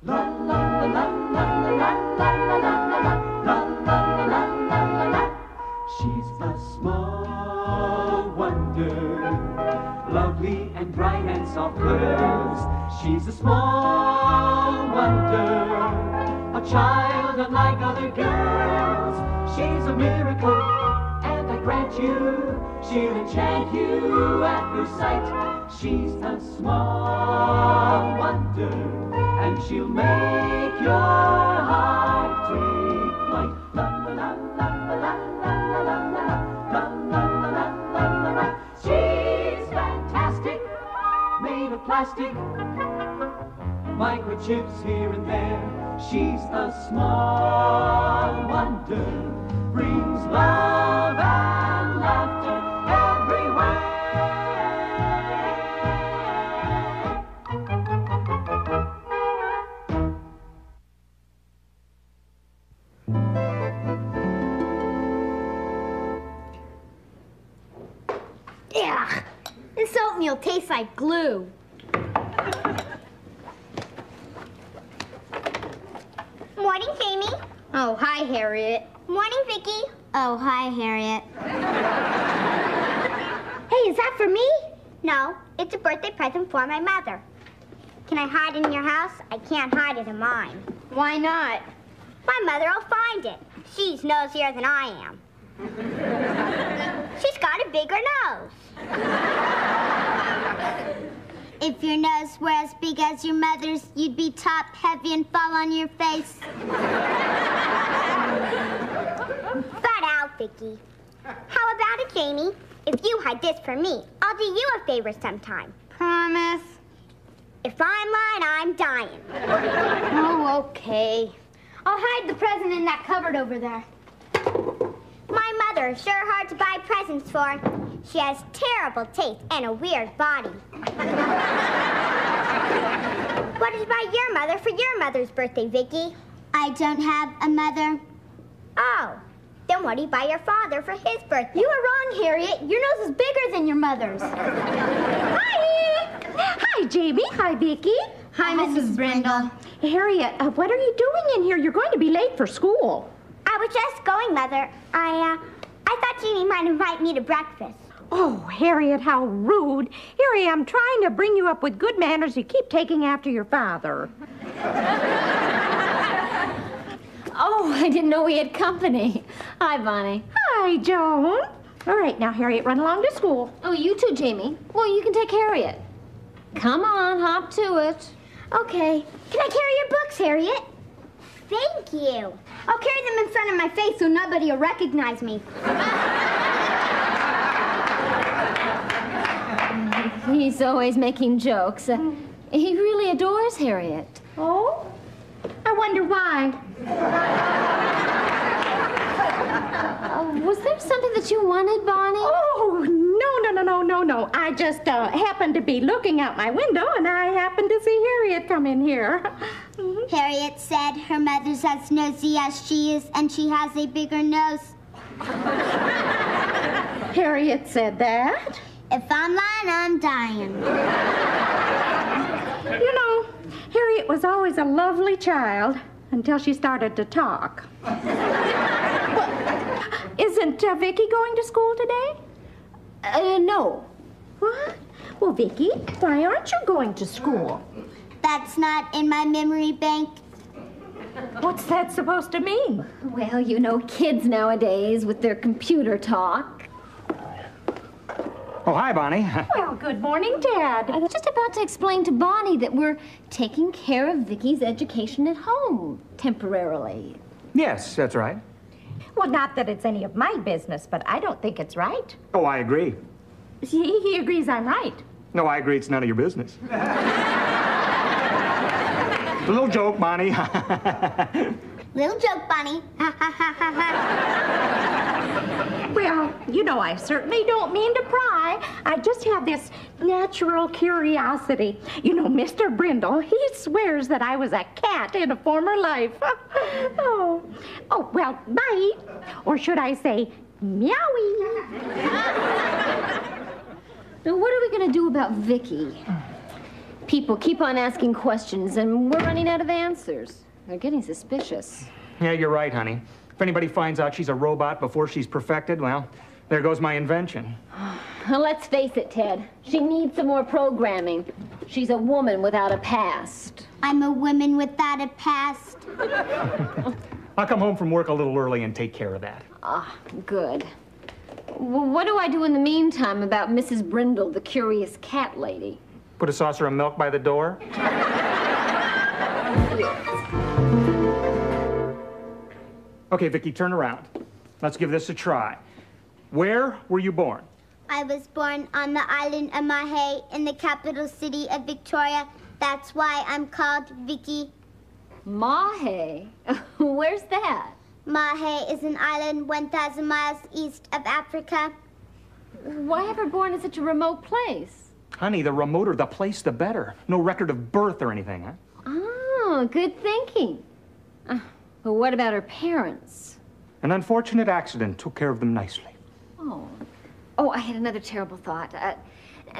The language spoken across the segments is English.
She's a small wonder, lovely and bright and soft curves. She's a small wonder, a child unlike other girls. She's a miracle, and I grant you, she'll enchant you at first sight. She's a small wonder, and she'll make your heart take flight. La la la la la la la la la la la la la la la. She's fantastic, made of plastic, microchips here and there. She's a small wonder, brings love and laughter like glue. Morning, Jamie. Oh, hi, Harriet. Morning, Vicki. Oh, hi, Harriet. hey, is that for me? No, it's a birthday present for my mother. Can I hide in your house? I can't hide it in mine. Why not? My mother will find it. She's nosier than I am. She's got a bigger nose. If your nose were as big as your mother's, you'd be top heavy and fall on your face. Butt out, Vicki. How about it, Jamie? If you hide this for me, I'll do you a favor sometime. Promise? If I'm lying, I'm dying. Oh, okay. I'll hide the present in that cupboard over there. My mother sure hard to buy presents for. She has terrible taste and a weird body. what did you buy your mother for your mother's birthday, Vicki? I don't have a mother. Oh, then what do you buy your father for his birthday? You are wrong, Harriet. Your nose is bigger than your mother's. Hi! Hi, Jamie. Hi, Vicki. Hi, Mrs. Brindle. Harriet, uh, what are you doing in here? You're going to be late for school. I was just going, Mother. I, uh, I thought Jeannie might invite me to breakfast. Oh, Harriet, how rude. Here I am trying to bring you up with good manners. You keep taking after your father. Oh, I didn't know we had company. Hi, Bonnie. Hi, Joan. All right, now, Harriet, run along to school. Oh, you too, Jamie. Well, you can take Harriet. Come on, hop to it. Okay. Can I carry your books, Harriet? Thank you. I'll carry them in front of my face so nobody will recognize me. He's always making jokes. Uh, he really adores Harriet. Oh? I wonder why. Uh, was there something that you wanted, Bonnie? Oh, no, no, no, no, no, no. I just uh, happened to be looking out my window and I happened to see Harriet come in here. Harriet said her mother's as nosy as she is, and she has a bigger nose. Harriet said that. If I'm lying, I'm dying. You know, Harriet was always a lovely child until she started to talk. Well, isn't uh, Vicki going to school today? Uh, no. What? Well, Vicki, why aren't you going to school? That's not in my memory bank. What's that supposed to mean? Well, you know, kids nowadays with their computer talk. Oh, hi, Bonnie. Well, good morning, Dad. I was just about to explain to Bonnie that we're taking care of Vicki's education at home temporarily. Yes, that's right. Well, not that it's any of my business, but I don't think it's right. Oh, I agree. He, he agrees I'm right. No, I agree it's none of your business. a little joke, Bonnie. Little joke, Bunny. Well, you know, I certainly don't mean to pry. I just have this natural curiosity. You know, Mr. Brindle, he swears that I was a cat in a former life. oh. Oh, well, bye. Or should I say, meowie? Now, what are we going to do about Vicki? People keep on asking questions, and we're running out of answers. They're getting suspicious. Yeah, you're right, honey. If anybody finds out she's a robot before she's perfected, well, there goes my invention. Well, let's face it, Ted. She needs some more programming. She's a woman without a past. I'm a woman without a past. I'll come home from work a little early and take care of that. Ah, good. Well, what do I do in the meantime about Mrs. Brindle, the curious cat lady? Put a saucer of milk by the door. Okay, Vicki, turn around. Let's give this a try. Where were you born? I was born on the island of Mahe in the capital city of Victoria. That's why I'm called Vicki. Mahe? Where's that? Mahe is an island 1,000 miles east of Africa. Why ever born in such a remote place? Honey, the remoter the place, the better. No record of birth or anything, huh? Oh, good thinking. Uh, but what about her parents? An unfortunate accident took care of them nicely. Oh. Oh, I had another terrible thought. Uh,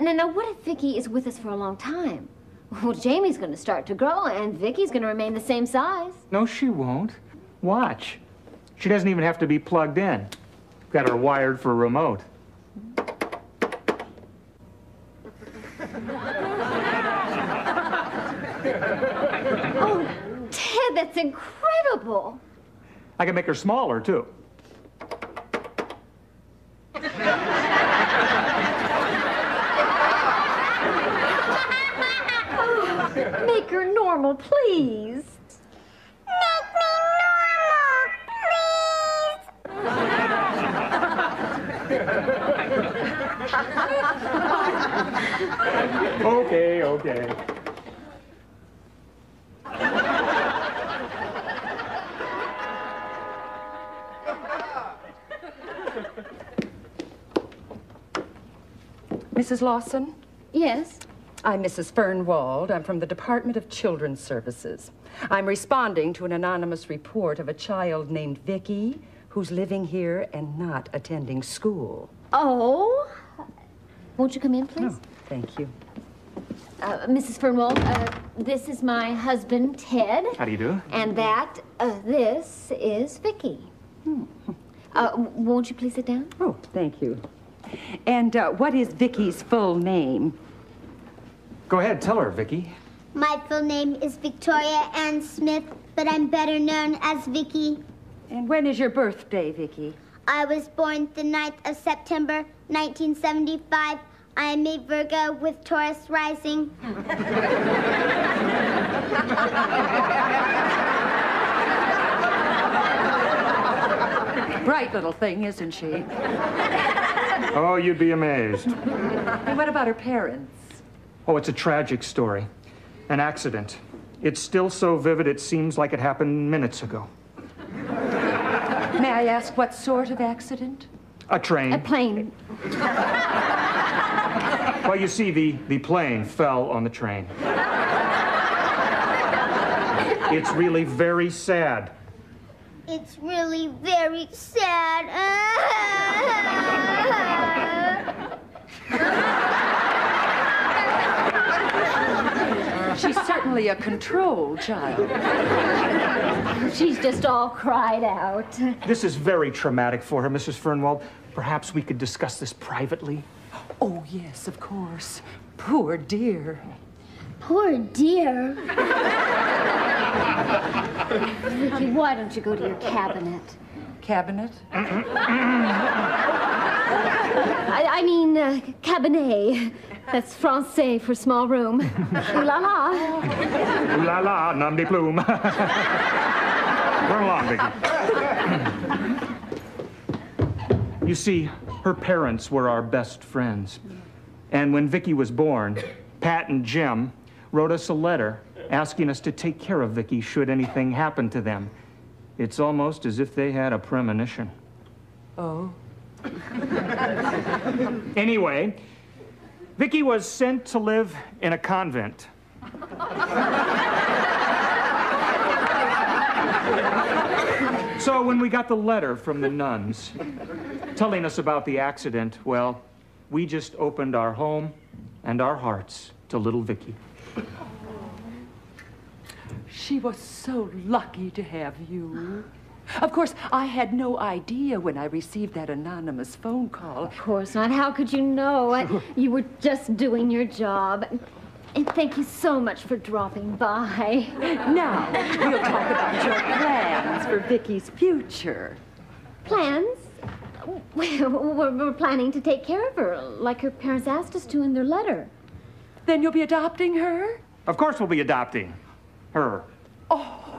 now, now, what if Vicki is with us for a long time? Well, Jamie's going to start to grow, and Vicki's going to remain the same size. No, she won't. Watch. She doesn't even have to be plugged in. Got her wired for a remote. Oh, Ted, that's incredible. I can make her smaller, too. Make her normal, please. Make me normal, please. Okay, okay. Mrs. Lawson? Yes. I'm Mrs. Fernwald. I'm from the Department of Children's Services. I'm responding to an anonymous report of a child named Vicki who's living here and not attending school. Oh. Won't you come in, please? Oh, thank you. Uh, Mrs. Fernwald, uh, this is my husband, Ted. How do you do? And that, uh, this is Vicki. Uh, won't you please sit down? Oh, thank you. And uh, what is Vicki's full name? Go ahead, tell her, Vicki. My full name is Victoria Ann Smith, but I'm better known as Vicki. And when is your birthday, Vicki? I was born the 9th of September, 1975. I am a Virgo with Taurus rising. Bright little thing, isn't she? Oh, you'd be amazed. And what about her parents? Oh, it's a tragic story. An accident. It's still so vivid it seems like it happened minutes ago. May I ask what sort of accident? A train. A plane. Well, you see, the, the plane fell on the train. It's really very sad. It's really very sad. She's certainly a controlled child. She's just all cried out. This is very traumatic for her, Mrs. Fernwald. Perhaps we could discuss this privately. Oh, yes, of course. Poor dear. Poor dear. Vicki, why don't you go to your cabinet? Cabinet? I, I mean, uh, cabinet. That's Francais for small room. Ooh la la. Ooh la la, nom de plume. Run along, Vicki. You see, her parents were our best friends. And when Vicki was born, Pat and Jim wrote us a letter asking us to take care of Vicki should anything happen to them. It's almost as if they had a premonition. Oh. Anyway, Vicki was sent to live in a convent. so when we got the letter from the nuns telling us about the accident, well, we just opened our home and our hearts to little Vicki. She was so lucky to have you. Of course, I had no idea when I received that anonymous phone call. Of course not. How could you know? I, you were just doing your job. And thank you so much for dropping by. Now, we'll talk about your plans for Vicki's future. Plans? We're, we're, we're planning to take care of her, like her parents asked us to in their letter. Then you'll be adopting her? Of course we'll be adopting her.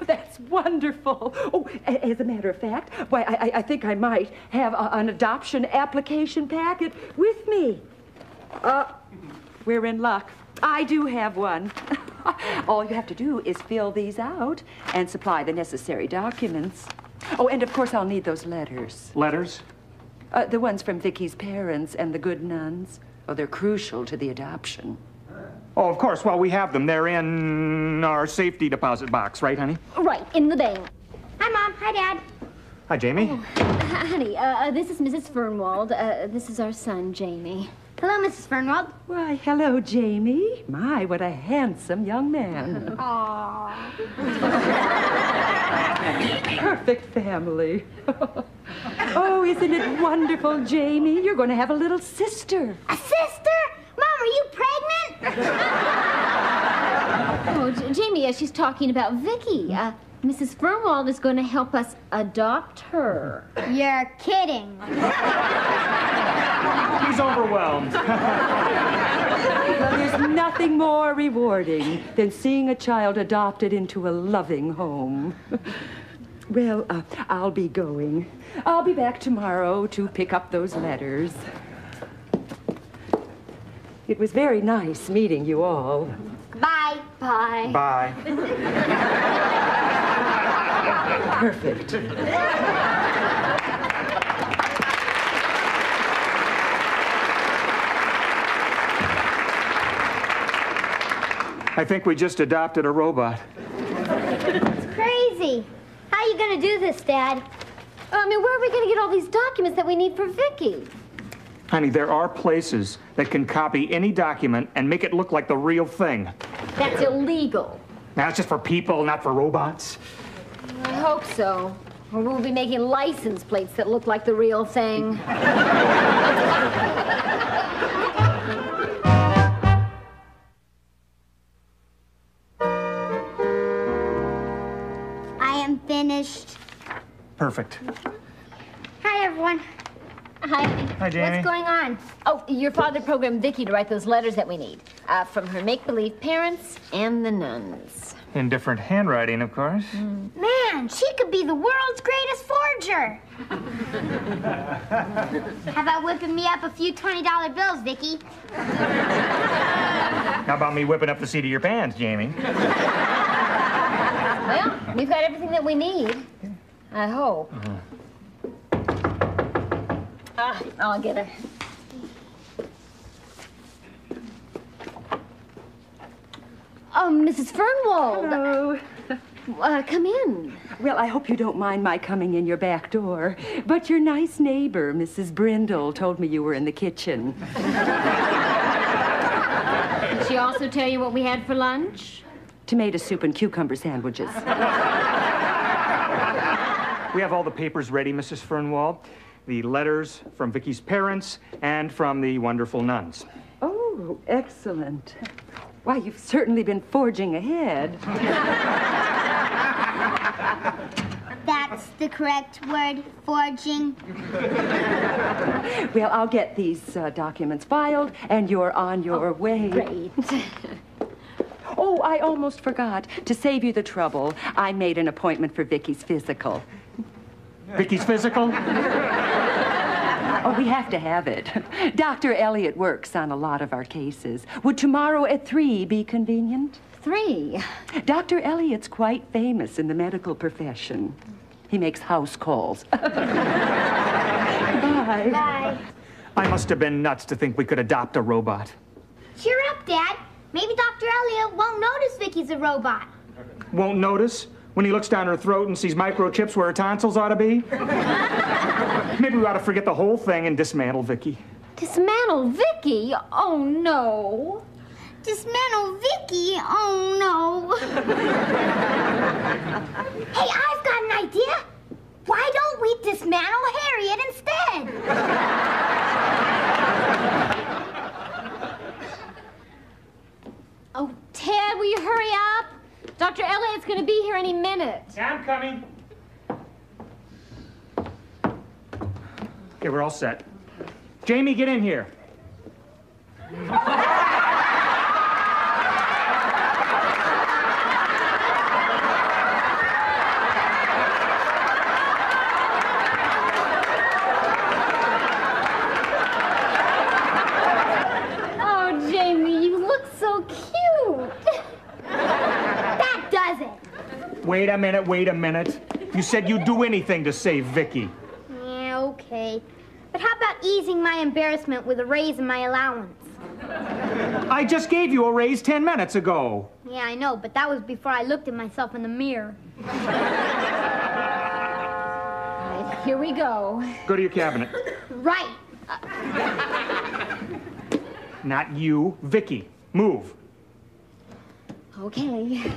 That's wonderful. Oh, a- as a matter of fact, why, I, I- I think I might have a- an adoption application packet with me. Uh, we're in luck. I do have one. All you have to do is fill these out and supply the necessary documents. Oh, and of course I'll need those letters. Letters? Uh, the ones from Vicki's parents and the good nuns. Oh, they're crucial to the adoption. Oh, of course. Well, we have them. They're in our safety deposit box, right, honey? Right, in the bank. Hi, Mom. Hi, Dad. Hi, Jamie. Uh, honey, uh, uh, this is Mrs. Fernwald. Uh, this is our son, Jamie. Hello, Mrs. Fernwald. Why, hello, Jamie. My, what a handsome young man. Aww. Perfect family. oh, isn't it wonderful, Jamie? You're going to have a little sister. A sister? Mom, are you pregnant? Oh, J- Jamie, uh, she's talking about Vicki. Uh, Mrs. Fernwald is going to help us adopt her. You're kidding. He's overwhelmed. Well, there's nothing more rewarding than seeing a child adopted into a loving home. Well, uh, I'll be going. I'll be back tomorrow to pick up those letters. It was very nice meeting you all. Bye. Bye. Bye. Perfect. I think we just adopted a robot. It's crazy. How are you gonna do this, Dad? I mean, where are we going to get all these documents that we need for Vicki? Honey, there are places that can copy any document and make it look like the real thing. That's illegal. Now, it's just for people, not for robots. I hope so. Or we'll be making license plates that look like the real thing. I am finished. Perfect. Hi, everyone. Hi. Hi, Jamie. What's going on? Oh, your father programmed Vicki to write those letters that we need uh, from her make-believe parents and the nuns. In different handwriting, of course. Man, she could be the world's greatest forger. How about whipping me up a few $20 bills, Vicki? How about me whipping up the seat of your pants, Jamie? Well, we've got everything that we need. I hope. Ah, I'll get her. Oh, Mrs. Fernwald. Hello. Uh, come in. Well, I hope you don't mind my coming in your back door. But your nice neighbor, Mrs. Brindle, told me you were in the kitchen. Did she also tell you what we had for lunch? Tomato soup and cucumber sandwiches. We have all the papers ready, Mrs. Fernwald. The letters from Vicki's parents and from the wonderful nuns. Oh, excellent. Why, you've certainly been forging ahead. That's the correct word, forging. Well, I'll get these uh, documents filed, and you're on your way. Great. Oh, I almost forgot. To save you the trouble, I made an appointment for Vicki's physical. Vicki's physical? Oh, we have to have it. Dr. Elliot works on a lot of our cases. Would tomorrow at 3 be convenient? Three. Dr. Elliot's quite famous in the medical profession. He makes house calls. Bye. Bye. I must have been nuts to think we could adopt a robot. Cheer up, Dad. Maybe Dr. Elliot won't notice Vicki's a robot. Won't notice when he looks down her throat and sees microchips where her tonsils ought to be? Maybe we ought to forget the whole thing and dismantle Vicki. Dismantle Vicki? Oh, no. Dismantle Vicki? Oh no. Hey, I've got an idea. Why don't we dismantle Harriet instead? Oh, Ted, will you hurry up? Dr. Elliott's going to be here any minute. Yeah, I'm coming. Okay, we're all set. Jamie, get in here. Oh, Jamie, you look so cute. That does it. Wait a minute, wait a minute. You said you'd do anything to save Vicki. Yeah, okay. But how about easing my embarrassment with a raise in my allowance? I just gave you a raise 10 minutes ago. Yeah, I know, but that was before I looked at myself in the mirror. Right, here we go. Go to your cabinet. Right. Not you, Vicki. Move. Okay.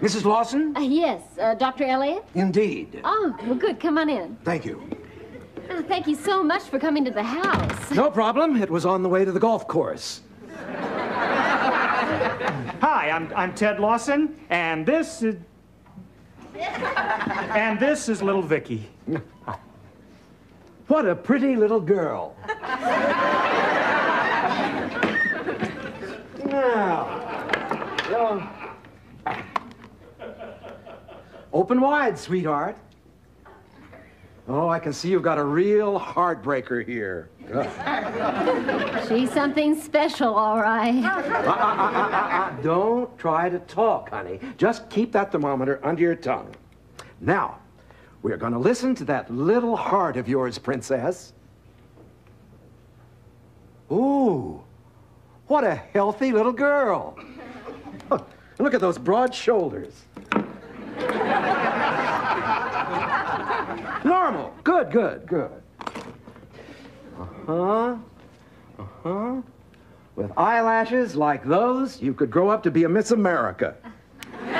Mrs. Lawson? Uh, yes, uh, Dr. Elliot? Indeed. Oh, well, good. Come on in. Thank you. Oh, thank you so much for coming to the house. No problem. It was on the way to the golf course. Hi, I'm, I'm Ted Lawson, and this is. and this is little Vicki. What a pretty little girl. now, now. Open wide, sweetheart. Oh, I can see you've got a real heartbreaker here. She's something special, all right. Uh, Don't try to talk, honey. Just keep that thermometer under your tongue. Now, we're going to listen to that little heart of yours, Princess. Ooh, what a healthy little girl. Look at those broad shoulders. Normal. Good, good, good. Uh-huh. Uh-huh. With eyelashes like those, you could grow up to be a Miss America. Not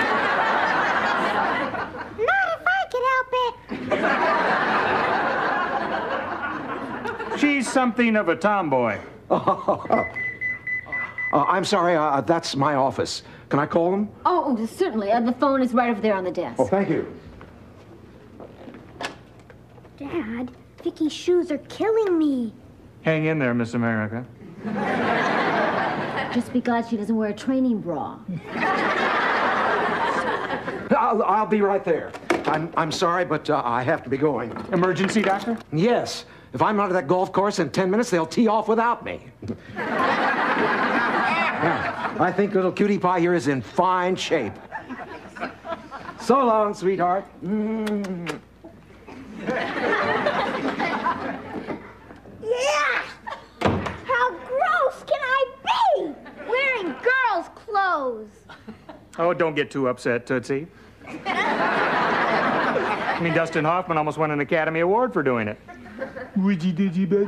if I could help it. She's something of a tomboy. Uh, I'm sorry, uh, that's my office. Can I call them? Oh, oh, certainly. Uh, the phone is right over there on the desk. Oh, thank you. Dad, Vicki's shoes are killing me. Hang in there, Miss America. Just because she doesn't wear a training bra. I'll, I'll be right there. I'm, I'm sorry, but uh, I have to be going. Emergency, doctor? Yes, if I'm out of that golf course in 10 minutes, they'll tee off without me. Yeah, I think little cutie pie here is in fine shape. So long, sweetheart. Mm. Yeah! How gross can I be? Wearing girls' clothes. Oh, don't get too upset, Tootsie. I mean, Dustin Hoffman almost won an Academy Award for doing it. Woody didgy baby.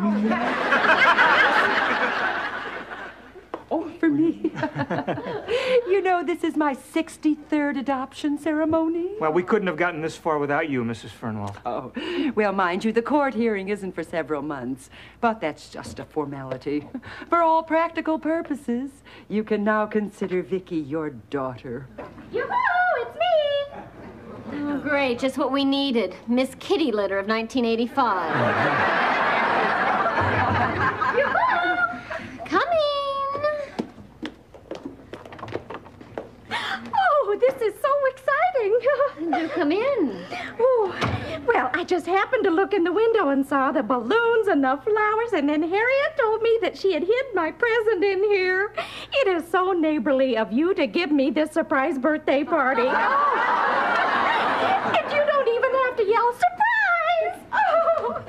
Oh, for me. you know, this is my 63rd adoption ceremony. Well, we couldn't have gotten this far without you, Mrs. Fernwald. Oh, well, mind you, the court hearing isn't for several months, but that's just a formality. For all practical purposes, you can now consider Vicki your daughter. Yoo-hoo! It's me! Oh, great. Just what we needed. Miss Kitty Litter of 1985. Coming. Oh, this is so exciting. Do come in. Oh, well, I just happened to look in the window and saw the balloons and the flowers, and then Harriet told me that she had hid my present in here. It is so neighborly of you to give me this surprise birthday party. Oh. And you don't even have to yell surprise. Oh.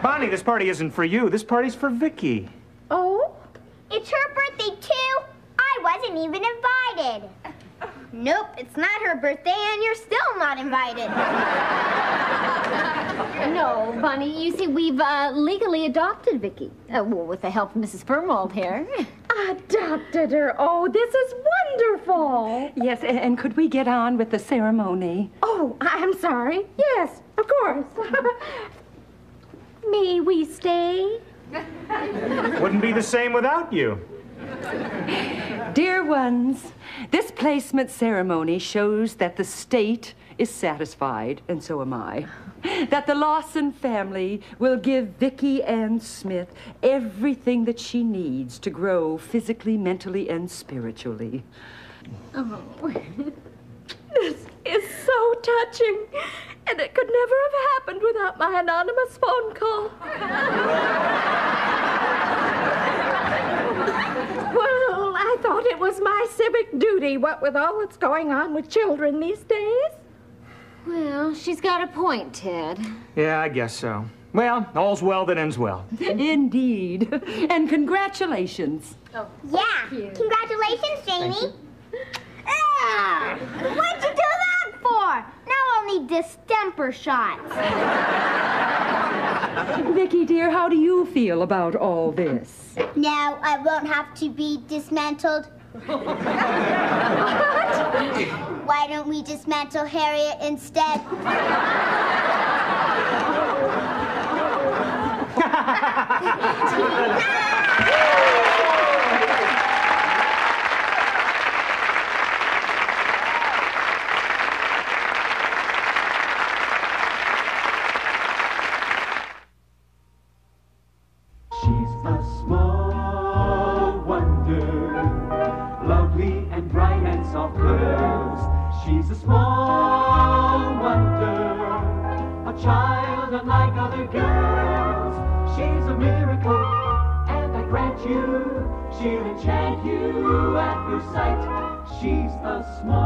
Bonnie, this party isn't for you. This party's for Vicki. oh? It's her birthday, too. I wasn't even invited. Nope, it's not her birthday, and you're still not invited. No, Bunny. You see, we've uh, legally adopted Vicki. Uh, well, with the help of Mrs. Fernwald here. Adopted her. Oh, this is wonderful. Yes, a- and could we get on with the ceremony? Oh, I'm sorry. Yes, of course. May we stay? Wouldn't be the same without you. Dear ones, this placement ceremony shows that the state is satisfied, and so am I. That the Lawson family will give Vicki Ann Smith everything that she needs to grow physically, mentally, and spiritually. Oh, this is so touching. And it could never have happened without my anonymous phone call. Well, I thought it was my civic duty, what with all that's going on with children these days. Well, she's got a point, Ted. Yeah, I guess so. Well, all's well that ends well. Indeed. And congratulations. Oh, Yeah. Congratulations, Jamie. Ah, what'd you do that for? Now I'll need distemper shots. Vicki, dear, how do you feel about all this? Now I won't have to be dismantled. Why don't we dismantle Harriet instead? you